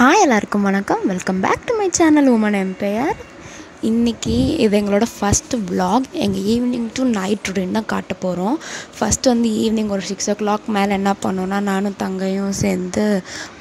Hi எல்லாருக்கும் வணக்கம். Welcome back to my channel woman empire இன்றைக்கி இது எங்களோட ஃபஸ்ட்டு விலாக் எங்கள் ஈவினிங் டு நைட் ருடீன் தான் காட்ட போகிறோம் ஃபஸ்ட்டு வந்து ஈவினிங் ஒரு சிக்ஸ் ஓ கிளாக் மேலே என்ன பண்ணோன்னா நானும் தங்கையும் சேர்ந்து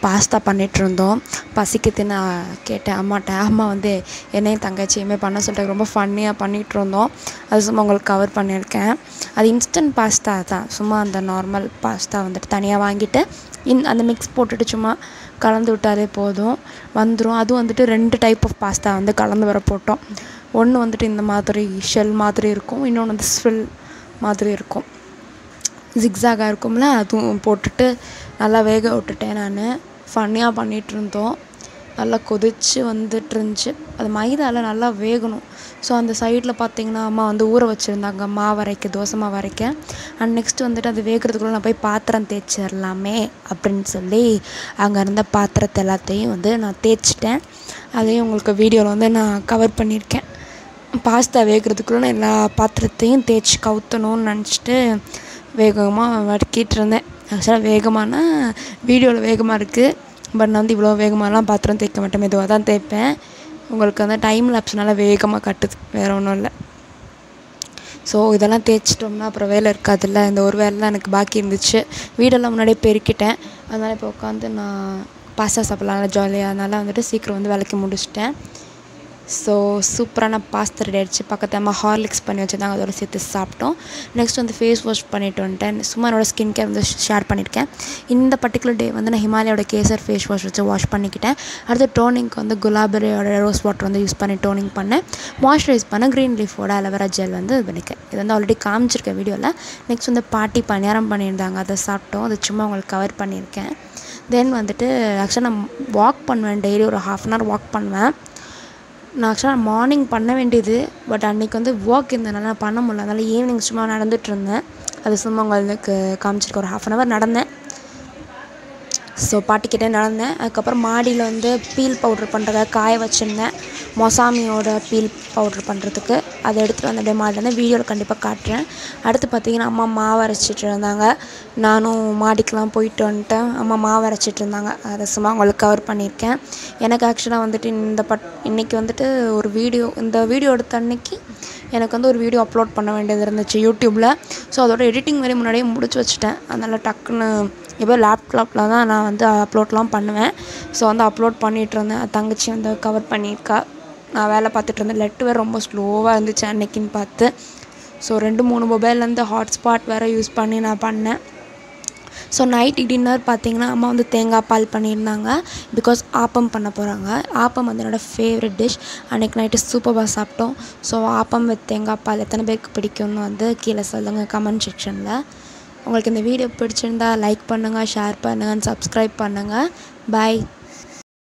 பாஸ்தா பண்ணிகிட்ருந்தோம் பசிக்குது நான் கேட்டேன் அம்மாட்ட அம்மா வந்து என்னையும் தங்கச்சியுமே பண்ண சொல்லிட்டு ரொம்ப ஃபன்னியாக பண்ணிகிட்ருந்தோம் அது சும்மா உங்களுக்கு கவர் பண்ணியிருக்கேன். அது இன்ஸ்டன்ட் பாஸ்தா தான். சும்மா அந்த நார்மல் பாஸ்தா வந்துட்டு தனியாக வாங்கிட்டு இன் அந்த மிக்ஸ் போட்டுட்டு சும்மா கலந்து விட்டாலே போதும். வந்துடும் அதுவும் வந்துட்டு ரெண்டு டைப் ஆஃப் பாஸ்தா வந்து கலந்து வர போட்டோம். ஒன்று வந்துட்டு இந்த மாதிரி ஷெல் மாதிரி இருக்கும். இன்னொன்று வந்து ஸ்வில் மாதிரி இருக்கும். ஜிக்ஸாகாக இருக்கும்ல அதுவும் போட்டுட்டு நல்லா வேக விட்டுட்டேன் நான். ஃபன்னியாக பண்ணிகிட்டு இருந்தோம். நல்லா கொதிச்சு வந்துட்டு இருந்துச்சு அது மைதாவில் நல்லா வேகணும். ஸோ அந்த சைடில் பார்த்திங்கன்னா அம்மா வந்து ஊற வச்சுருந்தாங்க. மாவு அரைக்க தோசை மாவு அரைக்க. அண்ட் நெக்ஸ்ட் வந்துட்டு அது வேகிறதுக்குள்ளே நான் போய் பாத்திரம் தேய்ச்சிடலாமே அப்படின்னு சொல்லி அங்கே இருந்த பாத்திரத்தை எல்லாத்தையும் வந்து நான் தேய்ச்சிட்டேன். அதையும் உங்களுக்கு வீடியோவில் வந்து நான் கவர் பண்ணியிருக்கேன். பாஸ்தா வேகிறதுக்குள்ளே நான் எல்லா பாத்திரத்தையும் தேய்ச்சி கவுத்தணும்னு நினச்சிட்டு வேகமாக வடக்கிட்டு இருந்தேன். ஆக்சுவலாக வேகமானால் வீடியோவில் வேகமாக இருக்குது பட் நான் வந்து இவ்வளோ வேகமாகலாம் பாத்திரம் தேய்க்க மாட்டேன் மெதுவாக தான் தேய்ப்பேன். உங்களுக்கு வந்து டைம் லேப்ஸ்னால வேகமாக கட்டுது வேறு ஒன்றும் இல்லை. ஸோ இதெல்லாம் தேய்ச்சிட்டோம்னா அப்புறம் வேலை இருக்காதுல்ல இந்த ஒரு வேலைலாம் எனக்கு பாக்கி இருந்துச்சு. வீடெல்லாம் முன்னாடியே பெருக்கிட்டேன். அதனால் இப்போ உட்காந்து நான் பாஸ்தா சாப்பிட்லாம் ஜாலியாக அதனால் வந்துட்டு சீக்கிரம் வந்து விளக்கி முடிச்சிட்டேன். ஸோ சூப்பரான பாஸ்தா ரெடி ஆயிடுச்சு. பக்கத்து அம்மா ஹார்லிக்ஸ் பண்ணி வச்சுருந்தாங்க. அதோட சேர்த்து சாப்பிட்டோம். நெக்ஸ்ட் வந்து ஃபேஸ் வாஷ் பண்ணிட்டு வந்துட்டேன். சும்மா என்னோடய ஸ்கின் கேர் வந்து ஷேர் பண்ணியிருக்கேன் இந்த பர்டிகுலர் டே வந்து நான் ஹிமாலயோட கேசர் ஃபேஸ் வாஷ் வச்சு வாஷ் பண்ணிக்கிட்டேன். அடுத்து டோனிங்க்கு வந்து குலாபரியோட ரோஸ் வாட்டர் வந்து யூஸ் பண்ணி டோனிங் பண்ணேன். மாய்ஸ்சரைஸ் பண்ண க்ரீன் லீஃபோட அலோவேரா ஜெல் வந்து இது பண்ணிக்கேன் இது வந்து ஆல்ரெடி காமிச்சிருக்கேன் வீடியோவில் நெக்ஸ்ட் வந்து பாட்டி பணியாரம் பண்ணியிருந்தாங்க. அதை சாப்பிட்டோம். அதை சும்மா உங்களுக்கு கவர் பண்ணியிருக்கேன். தென் வந்துட்டு ஆக்சுவலாக நான் வாக் பண்ணுவேன். டெய்லி ஒரு ஹாஃப் அன் ஹவர் வாக் பண்ணுவேன். நான் ஆக்சுவலாக மார்னிங் பண்ண வேண்டியது பட் அன்றைக்கி வந்து ஒர்க் இருந்ததுனால நான் பண்ண முடியல. அதனால் ஈவினிங் சும்மா நடந்துகிட்ருந்தேன் இருந்தேன். அது சும்மா உங்களுக்கு காமிச்சிருக்கேன் ஒரு ஹாஃப் அன் ஹவர் நடந்தேன். ஸோ பாட்டிக்கிட்டே நடந்தேன். அதுக்கப்புறம் மாடியில் வந்து பீல் பவுட்ரு பண்ணுறதுக்காக காய வச்சுருந்தேன். மொசாமியோட பீல் பவுட்ரு பண்ணுறதுக்கு அதை எடுத்துகிட்டு வந்து அப்படியே மாடியில் வீடியோவில் கண்டிப்பாக காட்டுறேன். அடுத்து பார்த்தீங்கன்னா அம்மா மாவு அரைச்சிட்டு இருந்தாங்க. நானும் மாடிக்கெலாம் போயிட்டு வந்துட்டேன். அம்மா மாவு அரைச்சிட்டு இருந்தாங்க. அதை சும்மா உங்களுக்கு கவர் பண்ணியிருக்கேன். எனக்கு ஆக்சுவலாக வந்துட்டு இந்த பட் இன்றைக்கி வந்துட்டு ஒரு வீடியோ இந்த வீடியோ எடுத்த அன்னைக்கு எனக்கு வந்து ஒரு வீடியோ அப்லோட் பண்ண வேண்டியது இருந்துச்சு யூடியூப்பில் ஸோ அதோட எடிட்டிங் வரை முன்னாடியே முடிச்சு வச்சுட்டேன். அதனால் டக்குன்னு இப்போ லேப்டாப்பில் தான் நான் வந்து அப்லோட்லாம் பண்ணுவேன். ஸோ வந்து அப்லோட் பண்ணிகிட்டு இருந்தேன் தங்கச்சி வந்து கவர் பண்ணியிருக்கா. நான் வேலை பார்த்துட்டு இருந்தேன் லெட்டு வேறு ரொம்ப ஸ்லோவாக இருந்துச்சு அன்னைக்குன்னு பார்த்து. ஸோ ரெண்டு மூணு மொபைல்லேருந்து ஹாட்ஸ்பாட் வேறு யூஸ் பண்ணி நான் பண்ணேன். ஸோ நைட் டின்னர் பார்த்தீங்கன்னா அம்மா வந்து தேங்காய் பால் பண்ணியிருந்தாங்க. பிகாஸ் ஆப்பம் பண்ண போகிறாங்க ஆப்பம் வந்து என்னோடய ஃபேவரட் டிஷ் அன்றைக்கி நைட்டு சூப்பராக சாப்பிட்டோம். ஸோ ஆப்பம் வித் தேங்காய் பால் எத்தனை பேருக்கு பிடிக்கும்னு வந்து கீழே சொல்லுங்கள் கமெண்ட் செக்ஷனில் உங்களுக்கு இந்த வீடியோ பிடிச்சிருந்தா லைக் பண்ணுங்கள் ஷேர் பண்ணுங்கள் சப்ஸ்கிரைப் பண்ணுங்கள் பாய்